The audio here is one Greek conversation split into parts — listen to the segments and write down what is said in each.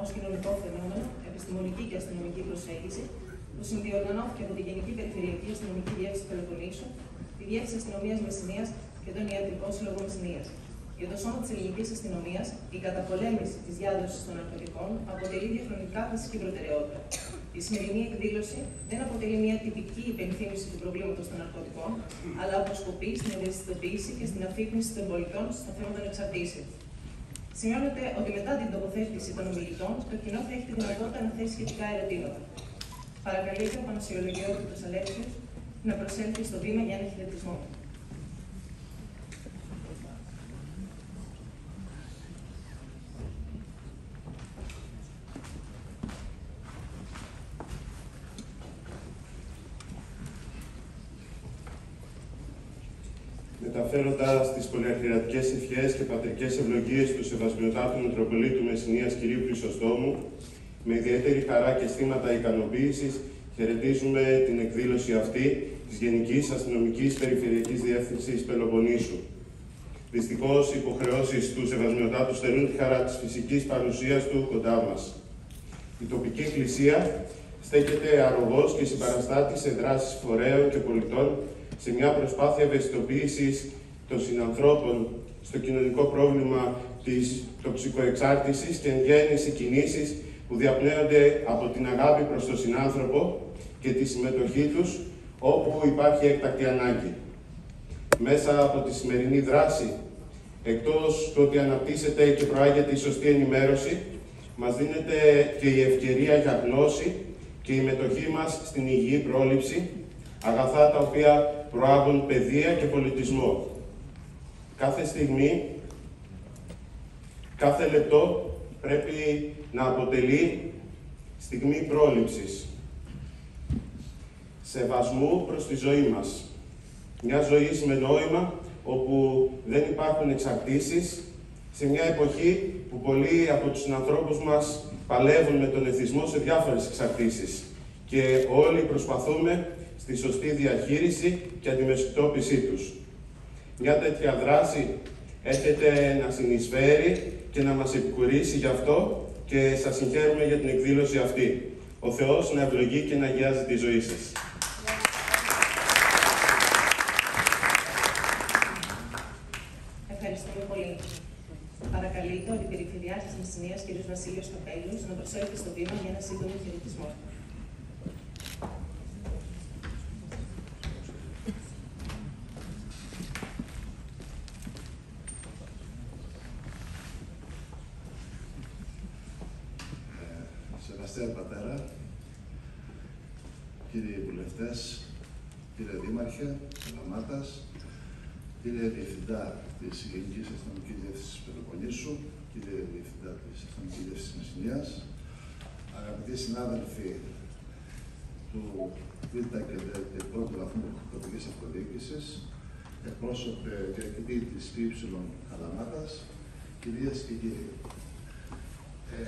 ω κοινωνικό φαινόμενο, επιστημονική και αστυνομική προσέγγιση, που συνδιοργανώθηκε από τη Γενική Περιφερειακή Αστυνομική Διεύθυνση Πελοποννήσου, τη Διεύθυνση Αστυνομίας Μεσσηνίας και τον Ιατρικό Σύλλογο Μεσσηνίας. Για το Σώμα της Ελληνικής Αστυνομίας, η καταπολέμηση της διάδοσης των ναρκωτικών αποτελεί διαχρονικά βασική προτεραιότητα. Η σημερινή εκδήλωση δεν αποτελεί μια τυπική υπενθύμηση του προβλήματος των ναρκωτικών, αλλά αποσκοπεί στην ευαισθητοποίηση και στην αφύπνιση των πολιτών στα θέματα των εξαρτήσεων. Σημειώνεται ότι μετά την τοποθέτηση των ομιλητών, το κοινό θα έχει τη δυνατότητα να θέσει σχετικά ερωτήματα. Παρακαλείται ο Πανασιολογιώτητο Αλέξιο να προσέλθει στο βήμα για ένα χαιρετισμό. μεταφέροντα τι πολυαρχιερατικέ ευχέ και πατρικές ευλογίες του Σεβασμιωτάτου Μητροπολίτου Μεσσηνίας κυρίου Χρυσοστόμου, με ιδιαίτερη χαρά και αισθήματα ικανοποίησης χαιρετίζουμε την εκδήλωση αυτή της Γενικής Αστυνομικής Περιφερειακής Διεύθυνσης Πελοποννήσου. Δυστυχώς, οι υποχρεώσεις του Σεβασμιωτάτου στερούν τη χαρά της φυσικής παρουσίας του κοντά μας. Η τοπική εκκλησία στέκεται αρρωγός και συμπαραστάτη σε δράσεις φορέων και πολιτών σε μια προσπάθεια ευαισθητοποίησης των συνανθρώπων στο κοινωνικό πρόβλημα της τοξικοεξάρτησης και εν γέννηση κινήσεις που διαπνέονται από την αγάπη προς τον συνάνθρωπο και τη συμμετοχή τους όπου υπάρχει έκτακτη ανάγκη. Μέσα από τη σημερινή δράση, εκτός του ότι αναπτύσσεται και προάγεται η σωστή ενημέρωση, μας δίνεται και η ευκαιρία για γνώση και η μετοχή μας στην υγιή πρόληψη, αγαθά τα οποία προάγουν παιδεία και πολιτισμό. Κάθε στιγμή, κάθε λεπτό πρέπει να αποτελεί στιγμή πρόληψης, σεβασμού προς τη ζωή μας. Μια ζωή με νόημα, όπου δεν υπάρχουν εξαρτήσεις, σε μια εποχή που πολλοί από τους ανθρώπους μας παλεύουν με τον εθισμό σε διάφορες εξαρτήσεις και όλοι προσπαθούμε στη σωστή διαχείριση και αντιμετώπιση τους. Μια τέτοια δράση έρχεται να συνεισφέρει και να μας επικουρήσει γι' αυτό και σας συγχαίρουμε για την εκδήλωση αυτή. Ο Θεός να ευλογεί και να αγιάζει τη ζωή σας. Ευχαριστούμε πολύ. Παρακαλείται ο Αντιπεριφερειάρχης Μεσσηνίας, κ. Βασίλειος Καπέλος, να προσέλθει στο βήμα για ένα σύντομο χαιρετισμό. Βουλευτές, κύριε Δήμαρχε Λαμάτας, κύριε Διευθυντά της Γενικής Αστυνομικής Διεύθυνσης Πελοποννήσου, κύριε Διευθυντά της Αστυνομικής Διεύθυνσης Μεσσηνίας, αγαπητοί συνάδελφοι του Β και Δ και πρώτου βαθμού τοπικής αυτοδιοίκησης, εκπρόσωπε και εκδί της ΠΥ Καλαμάτας, κυρίες και κύριοι. Ε,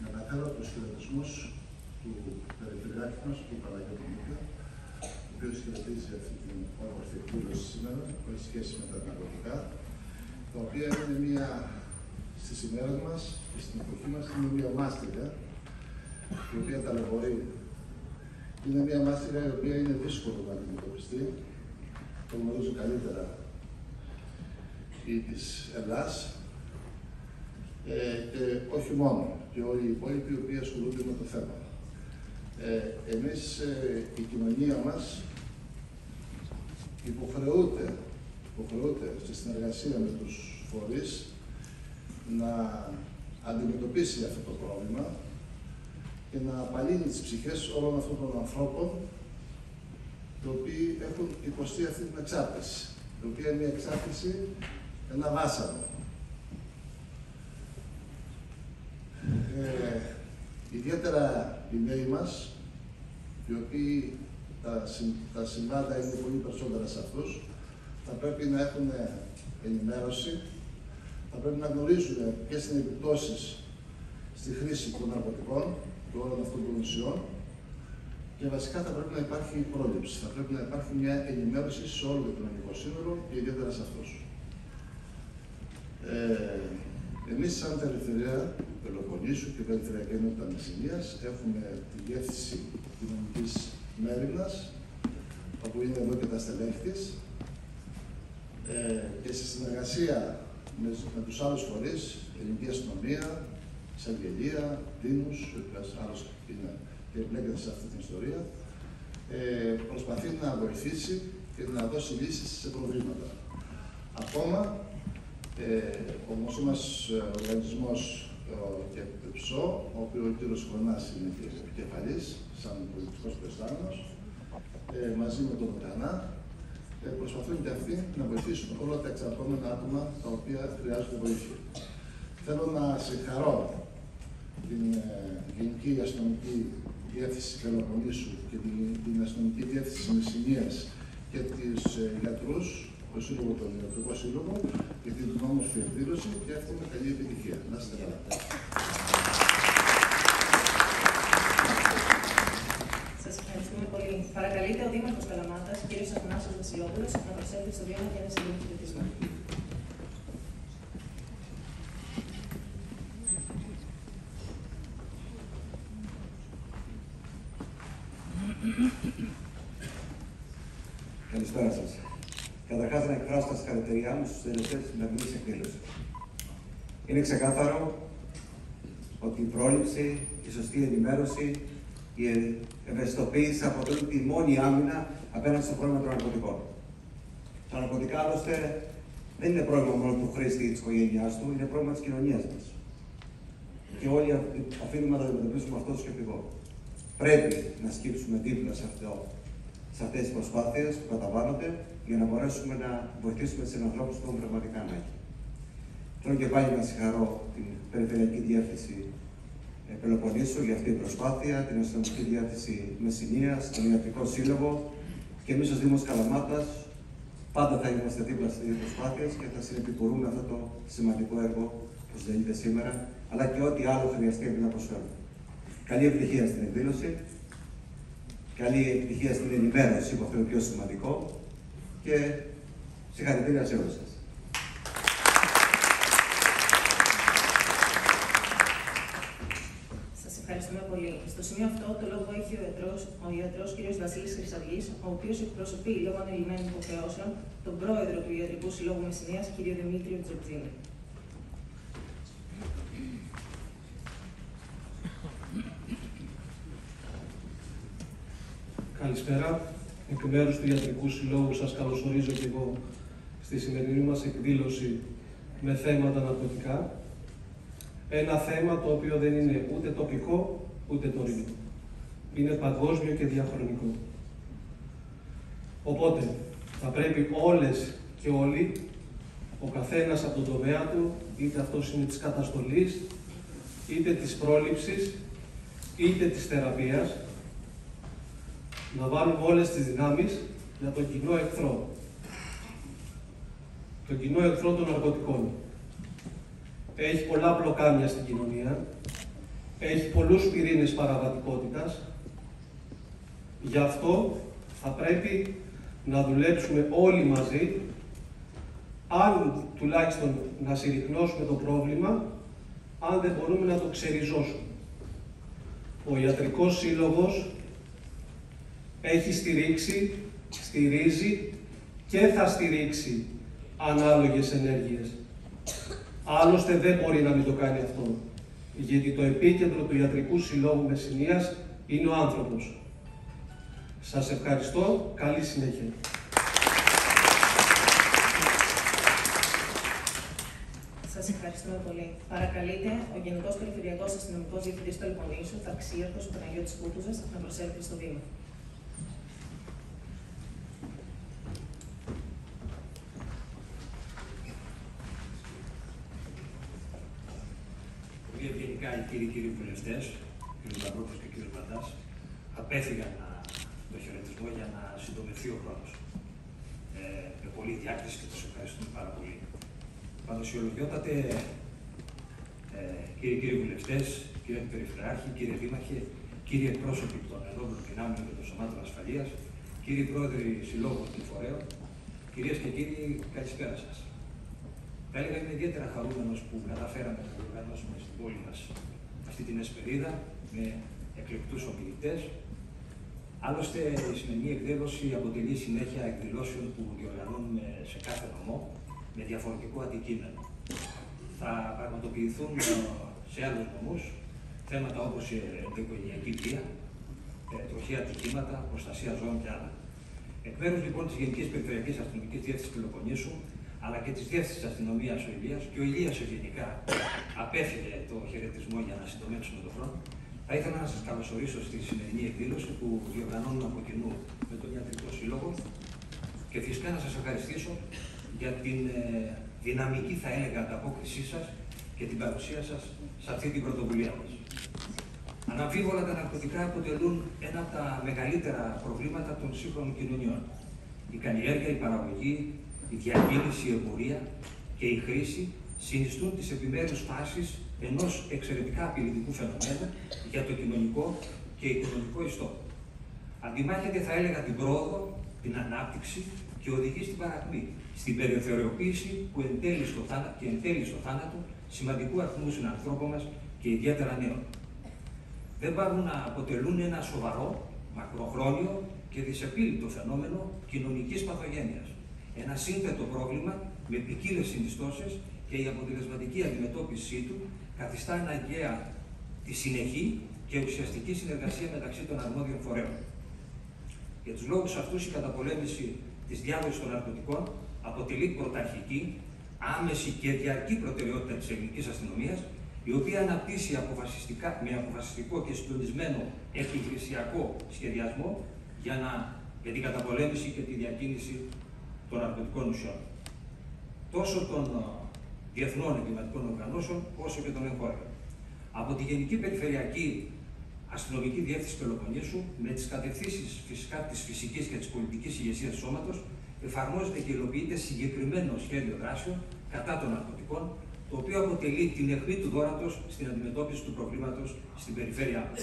να αναφέρω τους χαιρετισμούς του Περιφερειάρχη μα, του Παναγιώτη Μίκα, ο οποίος χαιρετίζει αυτή την όμορφη εκδήλωση σήμερα που έχει σχέση με τα ναρκωτικά, τα οποία είναι μια στι ημέρε μας και στην εποχή μας είναι μια μάστιγα η οποία ταλαιπωρεί. Είναι μια μάστιγα η οποία είναι δύσκολο να αντιμετωπιστεί. Το γνωρίζω καλύτερα η της Ελλάς, ε, και όχι μόνο, και όλοι οι υπόλοιποι οι οποίοι ασχολούνται με το θέμα. Ε, εμείς, ε, η κοινωνία μας, υποχρεούται, υποχρεούται στη συνεργασία με τους φορείς να αντιμετωπίσει αυτό το πρόβλημα και να απαλύνει τις ψυχές όλων αυτών των ανθρώπων οι οποίοι έχουν υποστεί αυτή την εξάρτηση, η οποία είναι μια εξάρτηση, ένα βάσανο. Ε, ιδιαίτερα οι νέοι μας, οι οποίοι τα, τα συμβάντα είναι πολύ περισσότερα σε αυτούς, θα πρέπει να έχουν ενημέρωση, θα πρέπει να γνωρίζουν ποιες είναι οι επιπτώσεις στη χρήση των ναρκωτικών και όλων αυτών των ουσιών και βασικά θα πρέπει να υπάρχει πρόληψη. Θα πρέπει να υπάρχει μια ενημέρωση σε όλο το κοινωνικό σύνολο και ιδιαίτερα σε αυτούς. Ε, Εμείς σαν Περιφερειά Πελοποννήσου και Περιφερειακή Ενότητα Μεσσηνίας έχουμε τη διεύθυνση κοινωνικής μέρημνας, όπου είναι εδώ και τα στελέχη της, ε, και σε συνεργασία με, με τους άλλους φορείς, ελληνική αστυνομία, εισαγγελία, δήμους, ο άλλος είναι και εμπλέκεται σε αυτή την ιστορία, ε, προσπαθεί να βοηθήσει και να δώσει λύσεις σε προβλήματα. Ακόμα, ε, ο δημοσίου μας ε, οργανισμός και ΠΣΟ, ο οποίος ο κύριος Χρονάς είναι και επικεφαλής, σαν πολιτικός προϊστάμενος, ε, μαζί με τον Βοτανά, ε, προσπαθούν και αυτοί να βοηθήσουν όλα τα εξαρτώμενα άτομα τα οποία χρειάζονται βοήθεια. Θέλω να συγχαρώ την ε, Γενική Αστυνομική Διεύθυνση Πελοποννήσου και την, την Αστυνομική Διεύθυνση Μεσσηνίας και τις ε, γιατρούς, το Σύλλογο, τον Ιατρικό Σύλλογο, για την όμορφη εκδήλωση και εύχομαι καλή επιτυχία. Να είστε καλά. Σας ευχαριστούμε πολύ. Παρακαλείται ο Δήμαρχος Καλαμάτας, κ. Αθανάσιος Βασιλόπουλος, να προσέλθει στο βήμα για ένα σύντομο χαιρετισμό. Καλησπέρα σα. Καταρχά, να εκφράσω τα συγχαρητήριά μου στους τελευταίους της σημερινής εκδήλωσης. Είναι ξεκάθαρο ότι η πρόληψη, η σωστή ενημέρωση, η ευαισθητοποίηση αποτελούν τη μόνη άμυνα απέναντι στο πρόβλημα των ναρκωτικών. Τα ναρκωτικά, άλλωστε, δεν είναι πρόβλημα μόνο του χρήστη ή της οικογένειάς του, είναι πρόβλημα της κοινωνίας μας. Και όλοι αφήνουμε να αντιμετωπίσουμε αυτό το σκεπτικό. Πρέπει να σκύψουμε δίπλα σε αυτό σε αυτές τις προσπάθειες που καταβάλλονται για να μπορέσουμε να βοηθήσουμε τους ανθρώπους που έχουν πραγματικά ανάγκη. Θέλω και πάλι να συγχαρώ την Περιφερειακή Διεύθυνση ε, Πελοποννήσου για αυτή την προσπάθεια, την Αστυνομική Διεύθυνση Μεσσηνία, τον Ιατρικό Σύλλογο και εμείς ως Δήμος Καλαμάτας πάντα θα είμαστε δίπλα στις προσπάθειες και θα συνεπικουρούμε αυτό το σημαντικό έργο που συντελείται σήμερα, αλλά και ό,τι άλλο χρειαστεί να προσφέρουμε. Καλή επιτυχία στην εκδήλωση. Καλή επιτυχία στην ενημέρωση που αυτό είναι πιο σημαντικό και συγχαρητήρια σε όλους σας. Σας ευχαριστούμε πολύ. Στο σημείο αυτό το λόγο έχει ο ιατρός, ο ιατρός κ. Βασίλης Χρυσαυγής, ο οποίος εκπροσωπεί λόγω ανελημμένων υποχρεώσεων τον πρόεδρο του Ιατρικού Συλλόγου Μεσσηνίας, κ. Δημήτριο Τζορτζίνη. Καλησπέρα. Εκ μέρους του Ιατρικού Συλλόγου σας καλωσορίζω και εγώ στη σημερινή μας εκδήλωση με θέματα ναρκωτικά. Ένα θέμα το οποίο δεν είναι ούτε τοπικό ούτε τωρινό. Είναι παγκόσμιο και διαχρονικό. Οπότε θα πρέπει όλες και όλοι, ο καθένας από τον τομέα του, είτε αυτός είναι της καταστολής, είτε της πρόληψης, είτε της θεραπείας, να βάλουμε όλες τις δυνάμεις για τον κοινό εχθρό. Τον κοινό εχθρό των ναρκωτικών. Έχει πολλά πλοκάμια στην κοινωνία, έχει πολλούς πυρήνες παραβατικότητας, γι' αυτό θα πρέπει να δουλέψουμε όλοι μαζί, αν τουλάχιστον να συρρυκνώσουμε το πρόβλημα, αν δεν μπορούμε να το ξεριζώσουμε. Ο Ιατρικός Σύλλογος έχει στηρίξει, στηρίζει και θα στηρίξει ανάλογες ενέργειες. Άλλωστε δεν μπορεί να μην το κάνει αυτό, γιατί το επίκεντρο του Ιατρικού Συλλόγου Μεσσηνίας είναι ο άνθρωπος. Σας ευχαριστώ. Καλή συνέχεια. Σας ευχαριστούμε πολύ. Παρακαλείται ο Γενικός Περιφερειακός Αστυνομικός Διευθυντής του Ελπονήσου, Ταξίαρχος Παναγιώτης Κούτουζας, να προσέλθει στο βήμα. Πολύ ευγενικά οι κύριοι κύριοι βουλευτέ, κ. Λαμπρόπουλο και κ. Μπαντά, απέφυγαν να, το χαιρετισμό για να συντομευθεί ο χρόνος. Ε, με πολλή διάκριση και του ευχαριστούμε πάρα πολύ. Παντοσιολογιότατε, ε, κύριοι κύριοι βουλευτές, κύριε Περιφερειάρχη, κύριε Δήμαρχε, κύριοι εκπρόσωποι των ενόπλων δυνάμεων και των σωμάτων ασφαλείας, κύριοι πρόεδροι συλλόγων και φορέων, κυρίες και κύριοι, καλησπέρα σας. Θα έλεγα είμαι ιδιαίτερα χαρούμενος που καταφέραμε να οργανώσουμε στην πόλη μας αυτή την εσπερίδα με εκλεκτούς ομιλητές. Άλλωστε, η σημερινή εκδήλωση αποτελεί συνέχεια εκδηλώσεων που διοργανώνουμε σε κάθε νομό με διαφορετικό αντικείμενο. Θα πραγματοποιηθούν σε άλλους νομούς θέματα όπως η ενδοοικογενειακή βία, ε, τροχαία ατυχήματα, προστασία ζώων και άλλα. Εκ μέρους λοιπόν της Γενικής Περιφερειακής Αστυνομικής Διεύθυνσης Πελοποννήσου, αλλά και της Διεύθυνσης Αστυνομίας ο Ηλίας και ο Ηλίας γενικά απέφυγε το χαιρετισμό για να συντομεύσουμε τον χρόνο, θα ήθελα να σας καλωσορίσω στη σημερινή εκδήλωση που διοργανώνουμε από κοινού με τον Ιατρικό Σύλλογο και φυσικά να σας ευχαριστήσω για την ε, δυναμική, θα έλεγα, ανταπόκρισή σας και την παρουσία σας σε αυτή την πρωτοβουλία μας. Αναμφίβολα τα ναρκωτικά αποτελούν ένα από τα μεγαλύτερα προβλήματα των σύγχρονων κοινωνιών. Η καλλιέργεια, η παραγωγή, η διακίνηση, η εμπορία και η χρήση συνιστούν τις επιμέρους φάσεις ενός εξαιρετικά απειλητικού φαινομένου για το κοινωνικό και οικονομικό ιστό. Αντιμάχεται, θα έλεγα, την πρόοδο, την ανάπτυξη και οδηγεί στην παρακμή, στην περιθωριοποίηση που εν τέλει στο θάνατο, και εν τέλει στο θάνατο σημαντικού αριθμού συνανθρώπων μας και ιδιαίτερα νέων δεν πάβουν να αποτελούν ένα σοβαρό, μακροχρόνιο και δυσεπίλητο φαινόμενο κοινωνικής παθογένειας. Ένα σύνθετο πρόβλημα με ποικίλες συνιστώσεις και η αποτελεσματική αντιμετώπιση του καθιστά αναγκαία τη συνεχή και ουσιαστική συνεργασία μεταξύ των αρμόδιων φορέων. Για τους λόγους αυτούς, η καταπολέμηση της διάδοση των ναρκωτικών αποτελεί πρωταρχική, άμεση και διαρκή προτεραιότητα της ελληνικής αστυνομίας η οποία αναπτύσσει αποφασιστικά, με αποφασιστικό και συντονισμένο επιχειρησιακό σχεδιασμό για, να, για την καταπολέμηση και τη διακίνηση των ναρκωτικών ουσιών. Τόσο των ε, διεθνών εγκληματικών οργανώσεων, όσο και των εγχώριων. Από τη Γενική Περιφερειακή Αστυνομική Διεύθυνση Πελοποννήσου, με τις κατευθύνσεις φυσικά της φυσικής και της πολιτικής ηγεσίας του σώματος, εφαρμόζεται και υλοποιείται συγκεκριμένο σχέδιο δράσεων κατά των ναρκωτικών, το οποίο αποτελεί την αιχμή του δόρατος στην αντιμετώπιση του προβλήματος στην περιφέρειά μας.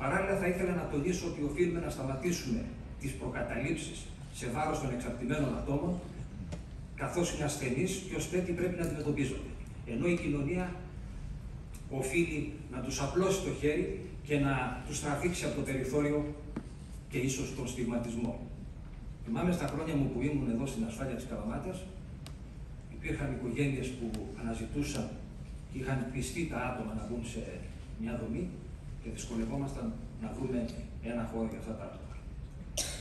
Παράλληλα, θα ήθελα να τονίσω ότι οφείλουμε να σταματήσουμε τις προκαταλήψεις σε βάρος των εξαρτημένων ατόμων, καθώς είναι ασθενείς και ως τέτοιοι πρέπει να αντιμετωπίζονται. Ενώ η κοινωνία οφείλει να τους απλώσει το χέρι και να τους τραβήξει από το περιθώριο και ίσως τον στιγματισμό. Θυμάμαι στα χρόνια μου που ήμουν εδώ στην ασφάλεια της Καλαμάτας, υπήρχαν οικογένειες που αναζητούσαν και είχαν πιστεί τα άτομα να μπουν σε μια δομή και δυσκολευόμασταν να βρούμε ένα χώρο για αυτά τα άτομα.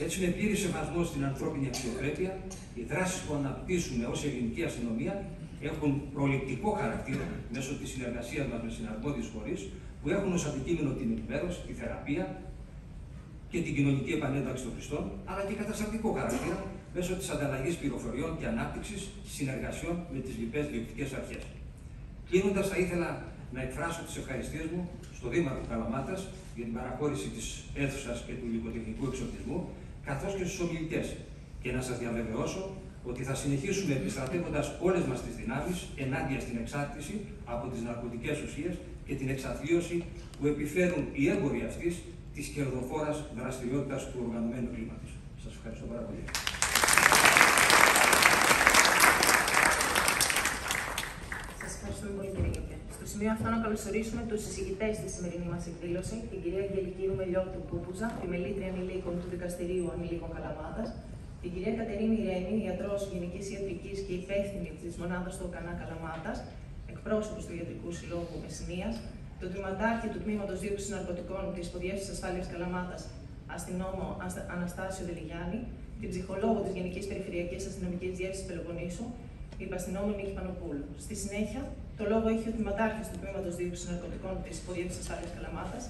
Έτσι, με πλήρη σεβασμός στην ανθρώπινη αξιοπρέπεια, οι δράσεις που αναπτύσσουμε ως ελληνική αστυνομία έχουν προληπτικό χαρακτήρα μέσω της συνεργασίας μας με συναρμόδιου φορείς που έχουν ως αντικείμενο την ενημέρωση, τη θεραπεία και την κοινωνική επανένταξη των χρηστών, αλλά και καταστατικό χαρακτήρα μέσω της ανταλλαγής πληροφοριών και ανάπτυξης συνεργασιών με τις λοιπές διοικητικές αρχές. Κλείνοντας, θα ήθελα να εκφράσω τις ευχαριστίες μου στο Δήμαρχο Καλαμάτας για την παραχώρηση της αίθουσας και του υλικοτεχνικού εξοπλισμού, καθώς και στους ομιλητές, και να σας διαβεβαιώσω ότι θα συνεχίσουμε επιστρατεύοντας όλες μας τις δυνάμεις ενάντια στην εξάρτηση από τις ναρκωτικές ουσίες και την εξαθλίωση που επιφέρουν οι έμποροι αυτής της κερδοφόρας δραστηριότητας του οργανωμένου κλίματος. Σας ευχαριστώ πάρα πολύ. Σημείο αυτό να καλωσορίσουμε τους συζητητές στη σημερινή μας εκδήλωση, την κυρία Αγγελική Ρουμελιώτου Πούπουζα, επιμελήτρια ανηλίκων του Δικαστηρίου Ανηλίκων Καλαμάτας, την κυρία Κατερίνη Ρέμι, ιατρό Γενικής Ιατρικής και υπεύθυνη της μονάδας του ΟΚΑΝΑ Καλαμάτας, εκπρόσωπος του Ιατρικού Συλλόγου Μεσσηνίας, τον τμήματάρχη του Τμήματος Δίωξης Ναρκωτικών της Υποδιεύση Ασφάλειας Καλαμάτας, αστυνόμο Αναστάσιο Δελιγιάννη, την ψυχολόγο της Γενικής Περιφερειακής Αστυνομικής Διεύθυνσης Πελοποννήσου, υπαστηνόμο Νίκη Πανοπούλου. Στη συνέχεια, το λόγο έχει ο τμήματάρχη του Τμήματος Δίωξη Ναρκωτικών της Υποδιεύθυνση Ασφάλειας Καλαμάτας,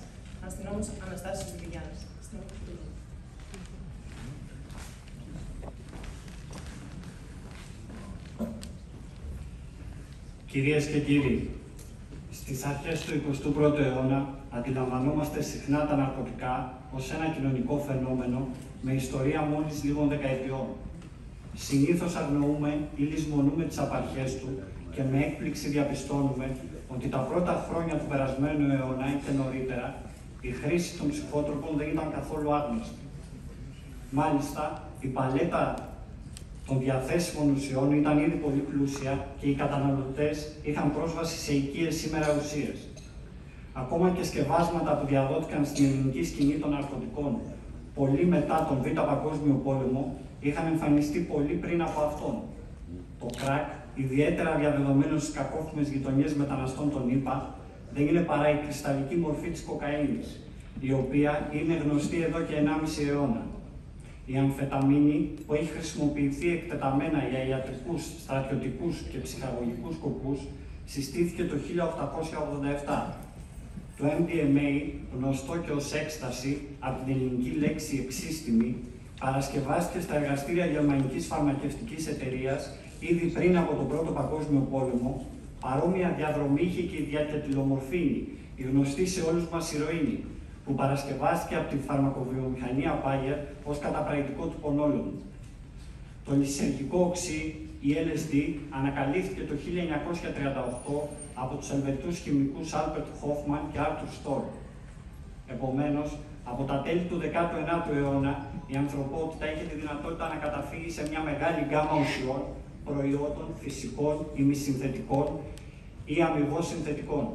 αστυνόμος Αναστάσιο Βιλιγιάννη. Κυρίες και κύριοι, στις αρχές του 21ου αιώνα αντιλαμβανόμαστε συχνά τα ναρκωτικά ως ένα κοινωνικό φαινόμενο με ιστορία μόλις λίγων δεκαετιών. Συνήθως αγνοούμε ή λησμονούμε τις απαρχές του και με έκπληξη διαπιστώνουμε ότι τα πρώτα χρόνια του περασμένου αιώνα ή και νωρίτερα η χρήση των ψυχότροπων δεν ήταν καθόλου άγνωστη. Μάλιστα, η παλέτα των διαθέσιμων ουσιών ήταν ήδη πολύ πλούσια και οι καταναλωτές είχαν πρόσβαση σε οικίες σήμερα ουσίες. Ακόμα και σκευάσματα που διαδόθηκαν στην ελληνική σκηνή των ναρκωτικών πολύ μετά τον Β' Παγκόσμιο Πόλεμο είχαν εμφανιστεί πολύ πριν από αυτόν. Το κράκ, ιδιαίτερα διαδεδομένος στις κακόφημες γειτονιές μεταναστών των ΗΠΑ, δεν είναι παρά η κρυσταλλική μορφή της κοκαίνης, η οποία είναι γνωστή εδώ και 1,5 αιώνα. Η αμφεταμίνη, που έχει χρησιμοποιηθεί εκτεταμένα για ιατρικούς, στρατιωτικούς και ψυχαγωγικούς σκοπούς, συστήθηκε το 1887 το MDMA, γνωστό και ως έκσταση από την ελληνική λέξη εξίστημη, παρασκευάστηκε στα εργαστήρια γερμανικής φαρμακευτικής εταιρείας ήδη πριν από τον Πρώτο Παγκόσμιο Πόλεμο, παρόμοια διαδρομή είχε και η διατετυλομορφίνη, η γνωστή σε όλους μας ηρωίνη, που παρασκευάστηκε από τη φαρμακοβιομηχανία Bayer ως καταπραγητικό του πονόλων. Το λυσεργικό οξύ, η LSD, ανακαλύφθηκε το 1938 από τους ελβετούς χημικούς Albert Hoffman και Arthur Storr. Επομένως, από τα τέλη του 19ου αιώνα, η ανθρωπότητα είχε τη δυνατότητα να καταφύγει σε μια μεγάλη γκάμα ουσιών, προϊόντων, φυσικών, ημισυνθετικών ή αμυγός συνθετικών.